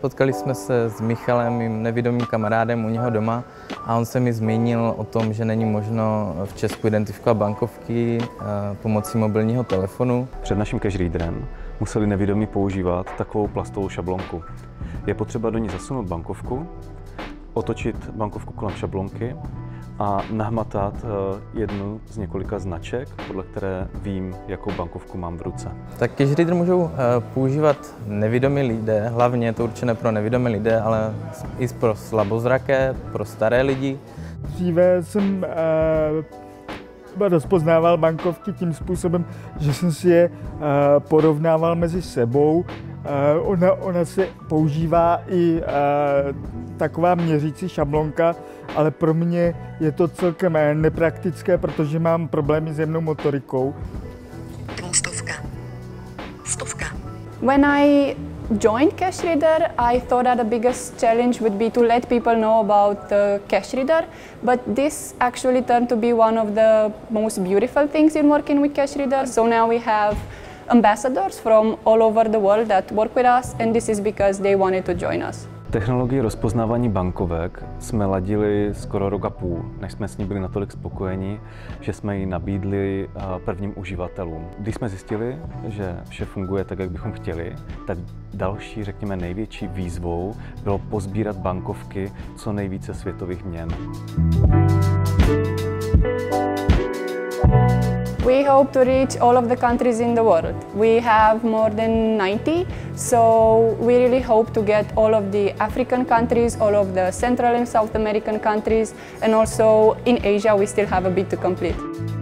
Potkali jsme se s Michalem, mým nevědomým kamarádem u něho doma a on se mi zmínil o tom, že není možno v Česku identifikovat bankovky eh, pomocí mobilního telefonu. Před naším cash readerem museli nevědomí používat takovou plastovou šablonku. Je potřeba do ní zasunout bankovku, otočit bankovku kolem šablonky a nahmatat eh, jednu z několika značek, podle které vím, jakou bankovku mám v ruce. Tak cash reader můžou eh, používat nevědomí lidé, hlavně je to určené pro nevědomí lidé, ale i pro slabozraké, pro staré lidi. Dříve jsem uh, rozpoznával bankovky tím způsobem, že jsem si je uh, porovnával mezi sebou ona, ona se používá i uh, taková měřící šablonka, ale pro mě je to celkem nepraktické, protože mám problémy s jemnou motorikou. Dvoustovka. Stovka. When I joined Cash Reader, I thought that the biggest challenge would be to let people know about the Cash Reader, but this actually turned to be one of the most beautiful things in working with Cash Reader. So now we have ambassadors from all over the world that work with us and this is because they wanted to join us. Technologii rozpoznávání bankovek jsme ladili skoro rok a půl, než jsme s ní byli natolik spokojeni, že jsme ji nabídli eh, prvním uživatelům. Když jsme zjistili, že vše funguje tak, jak bychom chtěli, tak další, řekněme, největší výzvou bylo pozbírat bankovky co nejvíce světových měn. We hope to reach all of the countries in the world. We have more than 90, so we really hope to get all of the African countries, all of the Central and South American countries, and also in Asia we still have a bit to complete.